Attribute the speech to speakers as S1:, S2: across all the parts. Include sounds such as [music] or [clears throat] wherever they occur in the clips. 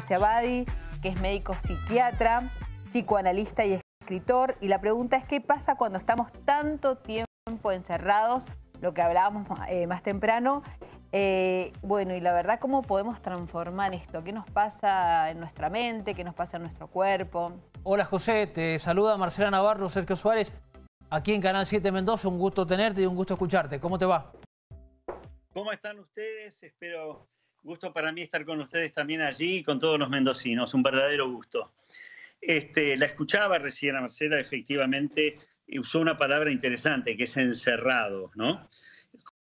S1: José Abadi, que es médico psiquiatra, psicoanalista y escritor. Y la pregunta es, ¿qué pasa cuando estamos tanto tiempo encerrados? Lo que hablábamos eh, más temprano. Eh, bueno, y la verdad, ¿cómo podemos transformar esto? ¿Qué nos pasa en nuestra mente? ¿Qué nos pasa en nuestro cuerpo?
S2: Hola José, te saluda Marcela Navarro, Sergio Suárez, aquí en Canal 7 Mendoza. Un gusto tenerte y un gusto escucharte. ¿Cómo te va?
S3: ¿Cómo están ustedes? Espero, gusto para mí estar con ustedes también allí, con todos los mendocinos, un verdadero gusto. Este, la escuchaba recién a Marcela, efectivamente, y usó una palabra interesante, que es encerrado, ¿no?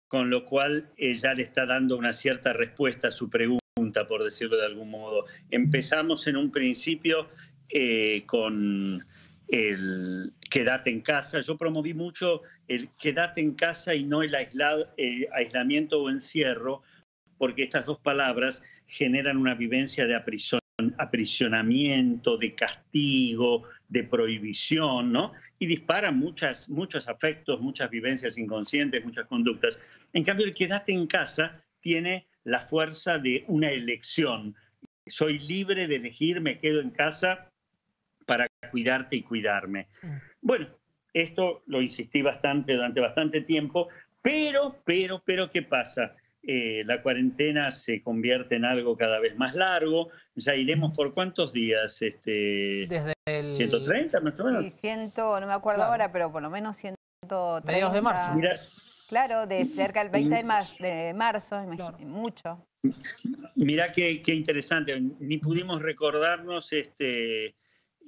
S3: Con lo cual ella le está dando una cierta respuesta a su pregunta, por decirlo de algún modo. Empezamos en un principio eh, con el quédate en casa. Yo promoví mucho el quédate en casa y no el, aislamiento o encierro, porque estas dos palabras generan una vivencia de aprisionamiento, de castigo, de prohibición, ¿no? Y disparan muchas, muchos afectos, muchas vivencias inconscientes, muchas conductas. En cambio, el quédate en casa tiene la fuerza de una elección. Soy libre de elegir, me quedo en casa para cuidarte y cuidarme. Mm. Bueno, esto lo insistí bastante durante bastante tiempo, pero, pero, pero, ¿qué pasa? Eh, la cuarentena se convierte en algo cada vez más largo. Ya iremos por cuántos días, este,
S2: Desde el...
S3: 130 más o menos.
S1: Sí, ciento, no me acuerdo ahora, pero por lo menos 130.
S2: Mediados de marzo.
S1: claro, de cerca del 20 de, marzo, de marzo mucho.
S3: Mirá qué, qué, interesante, ni pudimos recordarnos este,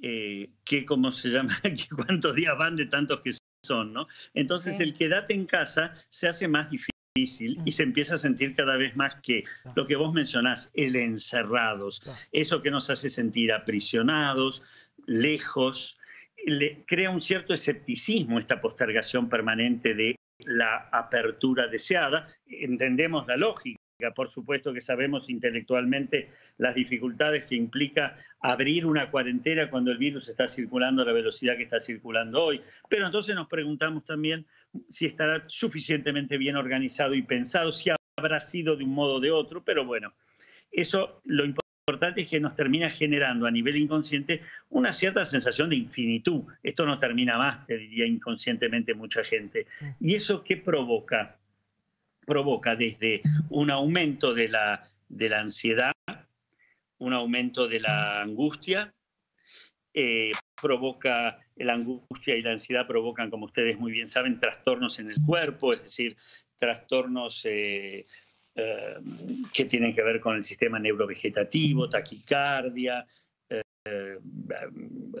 S3: eh, que, ¿cómo se llama? [laughs] cuántos días van de tantos que son, ¿no? Entonces el quedate en casa se hace más difícil y se empieza a sentir cada vez más que lo que vos mencionás, el encerrados, eso que nos hace sentir aprisionados, lejos, le crea un cierto escepticismo esta postergación permanente de la apertura deseada. Entendemos la lógica por supuesto que sabemos intelectualmente las dificultades que implica abrir una cuarentena cuando el virus está circulando a la velocidad que está circulando hoy. Pero entonces nos preguntamos también si estará suficientemente bien organizado y pensado, si habrá sido de un modo o de otro, pero bueno, eso lo importante es que nos termina generando a nivel inconsciente una cierta sensación de infinitud. Esto no termina más, te diría inconscientemente mucha gente. Mm. ¿Y eso qué provoca? Provoca desde un aumento de la, de la ansiedad, un aumento de la angustia, eh, provoca la angustia y la ansiedad provocan, como ustedes muy bien saben, trastornos en el cuerpo, es decir, trastornos eh, eh, que tienen que ver con el sistema neurovegetativo, taquicardia,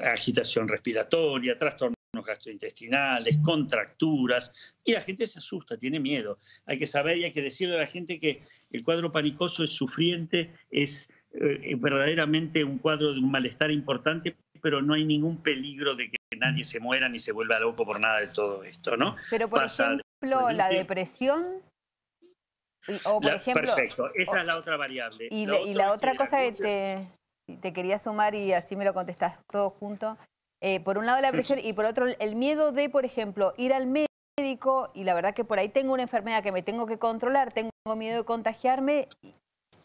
S3: agitación respiratoria, trastornos gastrointestinales, contracturas, y la gente se asusta, tiene miedo. Hay que saber y hay que decirle a la gente que el cuadro panicoso es sufriente, es eh, verdaderamente un cuadro de un malestar importante, pero no hay ningún peligro de que nadie se muera ni se vuelva loco por nada de todo esto, ¿no?
S1: Pero por ejemplo, la depresión o por ejemplo,
S3: perfecto, esa es la otra variable.
S1: Y la, otra cosa que te, te, quería sumar y así me lo contestás todo junto, eh, por un lado la presión [laughs] y por otro el miedo de, por ejemplo, ir al médico y la verdad que por ahí tengo una enfermedad que me tengo que controlar, tengo miedo de contagiarme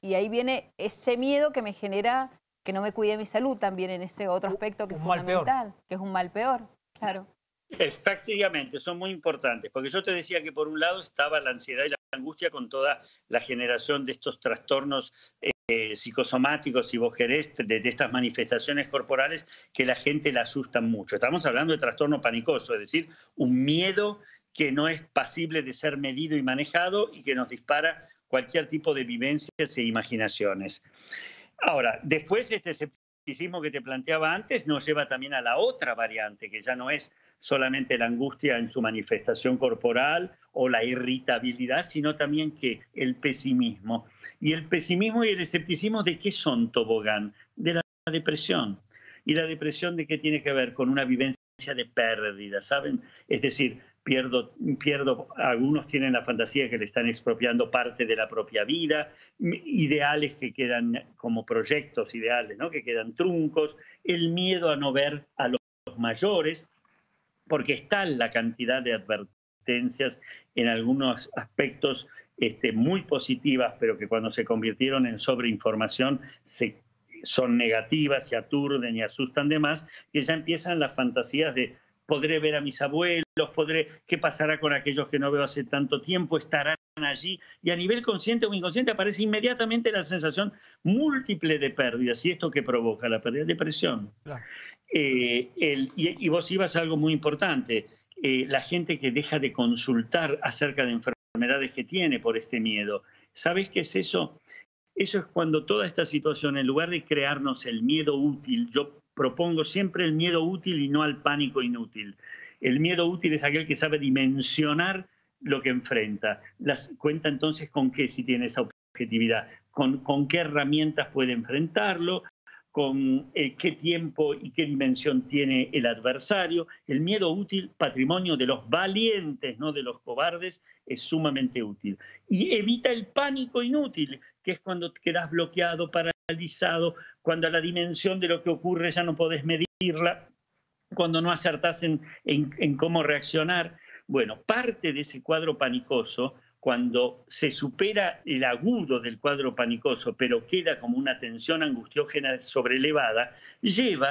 S1: y, ahí viene ese miedo que me genera que no me cuide mi salud también en ese otro aspecto que es fundamental, que es un mal peor, claro.
S3: Efectivamente, son muy importantes, porque yo te decía que por un lado estaba la ansiedad y la angustia con toda la generación de estos trastornos eh, psicosomáticos, si vos querés, de, estas manifestaciones corporales que la gente le asustan mucho. Estamos hablando de trastorno panicoso, es decir, un miedo que no es pasible de ser medido y manejado y que nos dispara cualquier tipo de vivencias e imaginaciones. Ahora, después este escepticismo que te planteaba antes nos lleva también a la otra variante, que ya no es solamente la angustia en su manifestación corporal o la irritabilidad, sino también que el pesimismo. Y el pesimismo y el escepticismo de qué son tobogán? De la depresión. ¿Y la depresión de qué tiene que ver? Con una vivencia de pérdida, ¿saben? Es decir, pierdo, pierdo, algunos tienen la fantasía que le están expropiando parte de la propia vida, ideales que quedan como proyectos ideales, ¿no? Que quedan truncos, el miedo a no ver a los mayores, porque está la cantidad de advertencias en algunos aspectos este, muy positivas, pero que cuando se convirtieron en sobreinformación se, son negativas y aturden y asustan de más, que ya empiezan las fantasías de podré ver a mis abuelos, podré, qué pasará con aquellos que no veo hace tanto tiempo, estarán allí. Y a nivel consciente o inconsciente aparece inmediatamente la sensación múltiple de pérdidas. ¿Y esto que provoca? La pérdida de depresión. Eh, y, vos ibas a algo muy importante. Eh, la gente que deja de consultar acerca de enfermedades que tiene por este miedo. ¿Sabes qué es eso? Eso es cuando toda esta situación, en lugar de crearnos el miedo útil, yo propongo siempre el miedo útil y no al pánico inútil. El miedo útil es aquel que sabe dimensionar lo que enfrenta. Las, cuenta entonces con qué si tiene esa objetividad, con qué herramientas puede enfrentarlo, con eh, qué tiempo y qué dimensión tiene el adversario. El miedo útil, patrimonio de los valientes, no de los cobardes, es sumamente útil. Y evita el pánico inútil, que es cuando quedas bloqueado, paralizado, cuando la dimensión de lo que ocurre ya no podés medirla, cuando no acertás en, en cómo reaccionar. Bueno, parte de ese cuadro panicoso cuando se supera el agudo del cuadro panicoso, pero queda como una tensión angustiógena sobrelevada, lleva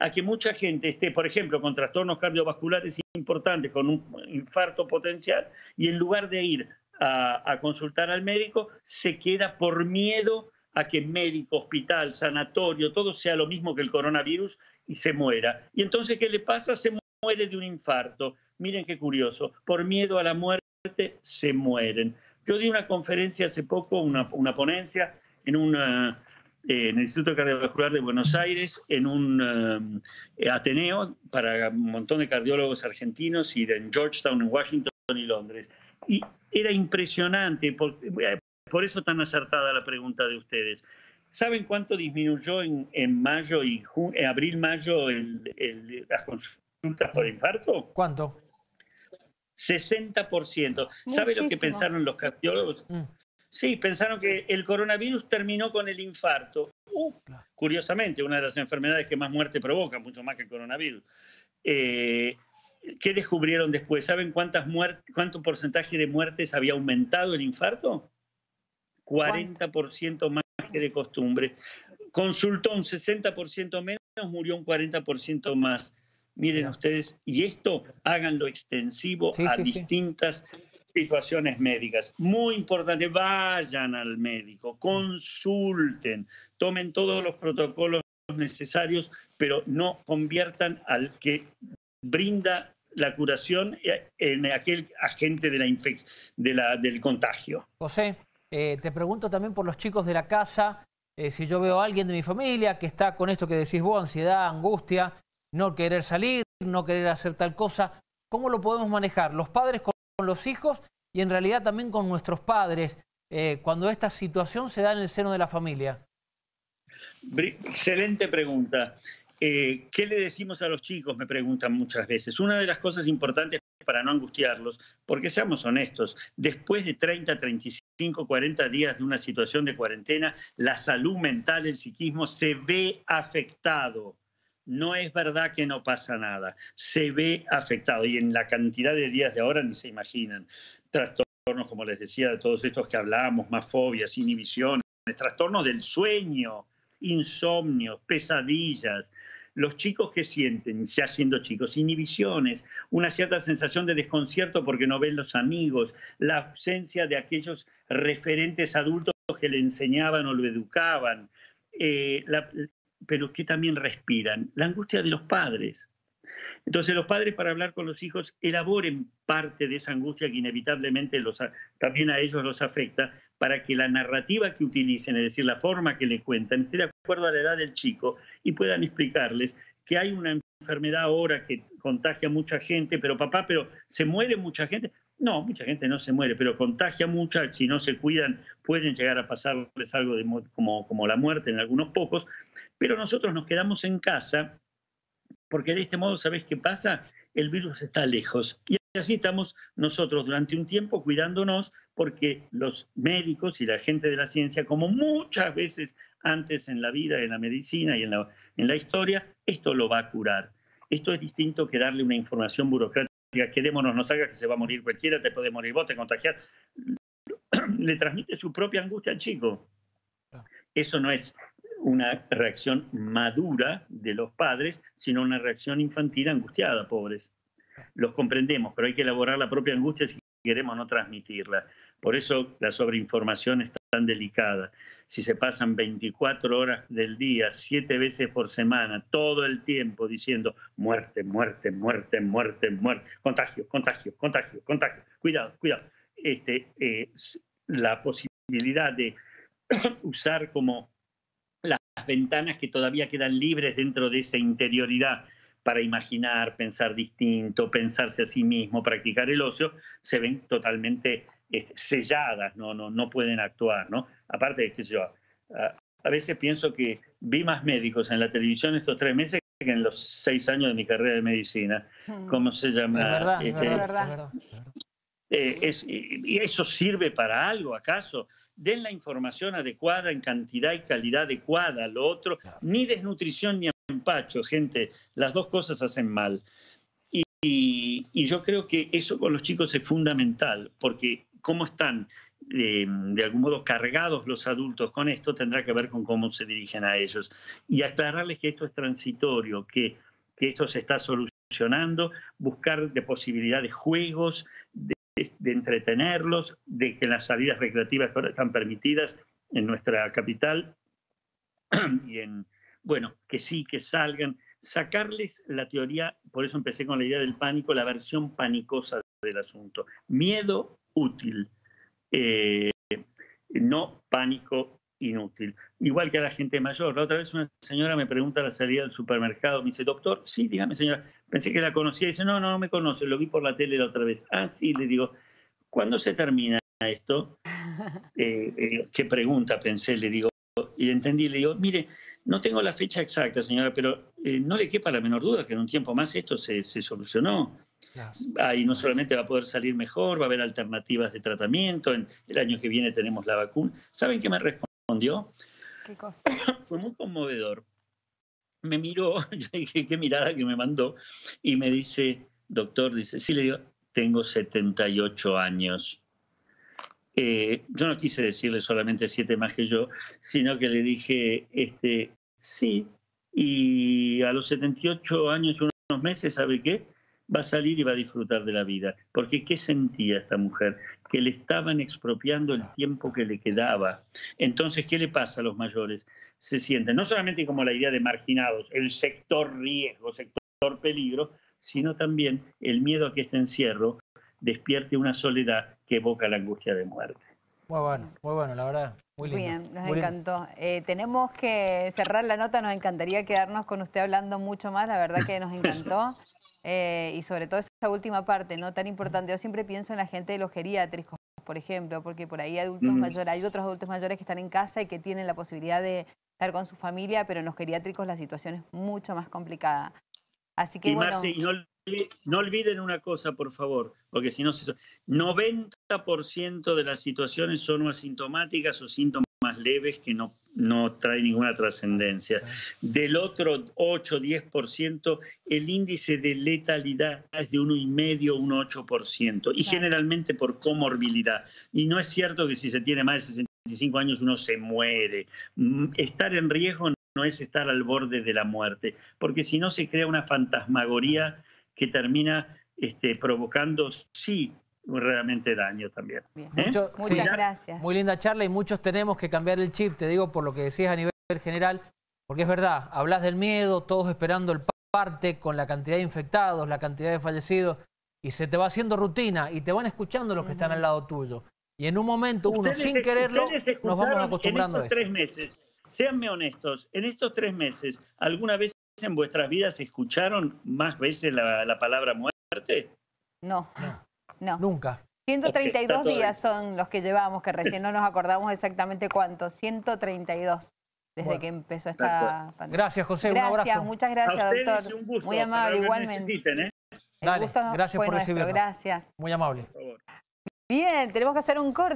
S3: a que mucha gente esté, por ejemplo, con trastornos cardiovasculares importantes, con un infarto potencial, y en lugar de ir a, consultar al médico, se queda por miedo a que médico, hospital, sanatorio, todo sea lo mismo que el coronavirus y se muera. Y entonces, ¿qué le pasa? Se muere de un infarto. Miren qué curioso, por miedo a la muerte se mueren. Yo di una conferencia hace poco, una, ponencia en, una, eh, el Instituto Cardiovascular de Buenos Aires, en un eh, Ateneo para un montón de cardiólogos argentinos y en Georgetown, en Washington y Londres. Y era impresionante, por, por eso tan acertada la pregunta de ustedes. ¿Saben cuánto disminuyó en mayo y en abril, mayo las consultas por infarto?
S2: ¿Cuánto?
S3: 60%. ¿Sabe lo que pensaron los cardiólogos? Mm. Sí, pensaron que el coronavirus terminó con el infarto. Uh, curiosamente, una de las enfermedades que más muerte provoca, mucho más que el coronavirus. Eh, ¿Qué descubrieron después? ¿Saben cuántas cuánto porcentaje de muertes había aumentado el infarto? 40% más que de costumbre. Consultó un 60% menos, murió un 40% más. Miren ustedes, y esto háganlo extensivo a distintas situaciones médicas. Muy importante, vayan al médico, consulten, tomen todos los protocolos necesarios, pero no conviertan al que brinda la curación en aquel agente de la de la, del contagio.
S2: José, eh, te pregunto también por los chicos de la casa, eh, si yo veo a alguien de mi familia que está con esto que decís vos, ansiedad, angustia, no querer salir, no querer hacer tal cosa. ¿Cómo lo podemos manejar? Los padres con los hijos y en realidad también con nuestros padres eh, cuando esta situación se da en el seno de la familia.
S3: Excelente pregunta. Eh, ¿Qué le decimos a los chicos? Me preguntan muchas veces. Una de las cosas importantes para no angustiarlos, porque seamos honestos, después de 30, 35, 40 días de una situación de cuarentena, la salud mental, el psiquismo se ve afectado no es verdad que no pasa nada, se ve afectado y en la cantidad de días de ahora ni se imaginan. Trastornos, como les decía, de todos estos que hablábamos, más fobias, inhibiciones, trastornos del sueño, insomnios, pesadillas. Los chicos que sienten, ya siendo chicos, inhibiciones, una cierta sensación de desconcierto porque no ven los amigos, la ausencia de aquellos referentes adultos que le enseñaban o lo educaban, eh, pero que también respiran, la angustia de los padres. Entonces los padres para hablar con los hijos elaboren parte de esa angustia que inevitablemente también a ellos los afecta para que la narrativa que utilicen, es decir, la forma que le cuentan, esté de acuerdo a la edad del chico y puedan explicarles que hay una enfermedad ahora que contagia a mucha gente, pero papá, pero se muere mucha gente. No, mucha gente no se muere, pero contagia mucha, si no se cuidan pueden llegar a pasarles algo de, como, como la muerte en algunos pocos, pero nosotros nos quedamos en casa porque de este modo, ¿sabes qué pasa? El virus está lejos. Y así estamos nosotros durante un tiempo cuidándonos porque los médicos y la gente de la ciencia, como muchas veces antes en la vida, en la medicina y en la, en la historia, esto lo va a curar. Esto es distinto que darle una información burocrática, quedémonos, no salga que se va a morir cualquiera, te puede morir vos, te contagiar. [clears throat] Le transmite su propia angustia al chico. Eso no es una reacción madura de los padres, sino una reacción infantil angustiada, pobres. Los comprendemos, pero hay que elaborar la propia angustia si queremos no transmitirla. Por eso la sobreinformación es tan delicada. Si se pasan 24 horas del día, siete veces por semana, todo el tiempo diciendo muerte, muerte, muerte, muerte, muerte, contagio, contagio, contagio, contagio, cuidado, cuidado. Este, eh, la posibilidad de [coughs] usar como las ventanas que todavía quedan libres dentro de esa interioridad para imaginar, pensar distinto, pensarse a sí mismo, practicar el ocio, se ven totalmente este, selladas, no, no, no pueden actuar, ¿no? Aparte de que yo, a, veces pienso que vi más médicos en la televisión estos tres meses que en los seis años de mi carrera de medicina. Hmm. ¿Cómo se llama?
S2: Es verdad, es este, verdad.
S3: Eh, ¿Y eso sirve para algo, acaso? Den la información adecuada en cantidad y calidad adecuada, lo otro, ni desnutrición ni empacho, gente, las dos cosas hacen mal. Y, yo creo que eso con los chicos es fundamental, porque cómo están eh, de algún modo cargados los adultos con esto tendrá que ver con cómo se dirigen a ellos. Y aclararles que esto es transitorio, que, que esto se está solucionando, buscar de posibilidades de juegos, de entretenerlos, de que las salidas recreativas están permitidas en nuestra capital [clears throat] y en, bueno, que sí, que salgan, sacarles la teoría, por eso empecé con la idea del pánico, la versión panicosa del asunto. Miedo útil, eh, no pánico inútil. Igual que a la gente mayor. La otra vez una señora me pregunta la salida del supermercado, me dice, doctor, sí, dígame señora, pensé que la conocía. dice, no, no, no me conoce, lo vi por la tele la otra vez. Ah, sí, le digo, ¿cuándo se termina esto? [laughs] Eh, eh, ¿Qué pregunta? Pensé, le digo, y entendí, le digo, mire, no tengo la fecha exacta, señora, pero eh, no le quepa la menor duda que en un tiempo más esto se, solucionó. Ahí no solamente va a poder salir mejor, va a haber alternativas de tratamiento, en el año que viene tenemos la vacuna. ¿Saben qué me respondió? ¿Qué cosa? [coughs] Fue muy conmovedor me miró, [laughs] yo dije, qué mirada que me mandó, y me dice, doctor, dice, sí, le digo, tengo 78 años. Eh, yo no quise decirle solamente siete más que yo, sino que le dije, este, sí, y a los 78 años unos meses, ¿sabe qué? Va a salir y va a disfrutar de la vida. Porque ¿qué sentía esta mujer? Que le estaban expropiando el tiempo que le quedaba. Entonces, ¿qué le pasa a los mayores? se sienten, no solamente como la idea de marginados, el sector riesgo, sector peligro, sino también el miedo a que este encierro despierte una soledad que evoca la angustia de muerte.
S2: Muy bueno, muy bueno, la verdad. Muy,
S1: bien, nos encantó. Eh, tenemos que cerrar la nota, nos encantaría quedarnos con usted hablando mucho más, la verdad que nos encantó. [laughs] Eh, y sobre todo esa última parte, ¿no? Tan importante. Yo siempre pienso en la gente de los geriátricos, por ejemplo, porque por ahí adultos mayores, hay otros adultos mayores que están en casa y que tienen la posibilidad de estar con su familia, pero en los geriátricos la situación es mucho más complicada. Así que
S3: y
S1: bueno.
S3: no, olviden una cosa, por favor, porque si no, 90% de las situaciones son asintomáticas o síntomas leves que no, no traen ninguna trascendencia. Del otro 8-10%, el índice de letalidad es de 1,5, 1,8%, y generalmente por comorbilidad. Y no es cierto que si se tiene más de 60 25 años uno se muere. Mm, estar en riesgo no es estar al borde de la muerte, porque si no se crea una fantasmagoría que termina este, provocando, sí, realmente daño también.
S1: ¿Eh? Muchas gracias.
S2: Muy linda charla y muchos tenemos que cambiar el chip, te digo por lo que decías a nivel general, porque es verdad, hablas del miedo, todos esperando el parte con la cantidad de infectados, la cantidad de fallecidos, y se te va haciendo rutina y te van escuchando los que están al lado tuyo. Y en un momento, uno sin quererlo, nos vamos acostumbrando
S3: a eso. tres meses, seanme honestos, en estos tres meses, ¿alguna vez en vuestras vidas escucharon más veces la, palabra muerte?
S1: No, no.
S2: Nunca.
S1: 132 días son los que llevamos, que recién no nos acordamos exactamente cuántos. 132 desde que empezó esta
S2: pandemia. Gracias, José. un abrazo.
S1: Muchas gracias, doctor. Muy amable, igualmente.
S3: ¿eh?
S2: Dale, gracias por recibirnos.
S1: Gracias.
S2: Muy amable.
S1: Bien, tenemos que hacer un corte.